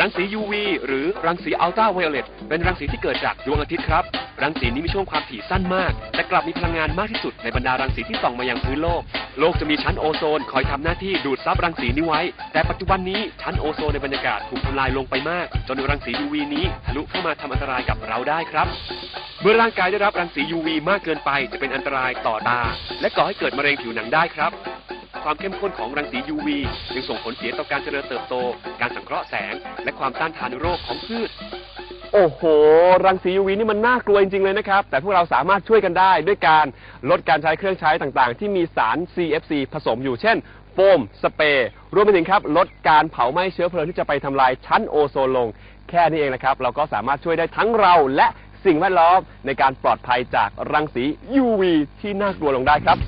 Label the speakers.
Speaker 1: รังสี UV หรือรังสีอัลตราไวโอเลตเป็นรังสีที่เกิดจากดวงอาทิตย์ครับ รังสีนี้มีช่วงความถี่สั้นมาก แต่กลับมีพลังงานมากที่สุดในบรรดารังสีที่ส่องมายังพื้นโลก โลกจะมีชั้นโอโซนคอยทำหน้าที่ดูดซับรังสีนี้ไว้ แต่ปัจจุบันนี้ชั้นโอโซนในบรรยากาศถูกทำลายลงไปมาก จนรังสี UV นี้ทะลุเข้ามาทำอันตรายกับเราได้ครับ เมื่อร่างกายได้รับรังสี UV มากเกินไปจะเป็นอันตรายต่อตา และก่อให้เกิดมะเร็งผิวหนังได้ครับ ความเข้มข้นของรังสี UV ยังส่งผลเสียต่อการเจริญเติบโต การสังเคราะห์แสง และความต้านทานโรคของพืช โอ้โห รังสี UV นี่มันน่ากลัวจริงๆเลยนะครับ แต่พวกเราสามารถช่วยกันได้ด้วยการลดการใช้เครื่องใช้ต่างๆ ที่มีสาร CFC ผสมอยู่เช่นโฟม สเปรย์รวมไปถึงครับ ลดการเผาไหม้เชื้อเพลิงที่จะไปทำลายชั้นโอโซนลง แค่นี้เองนะครับ เราก็สามารถช่วยได้ทั้งเราและสิ่งแวดล้อมในการปลอดภัยจากรังสี UV ที่น่ากลัวลงได้ครับ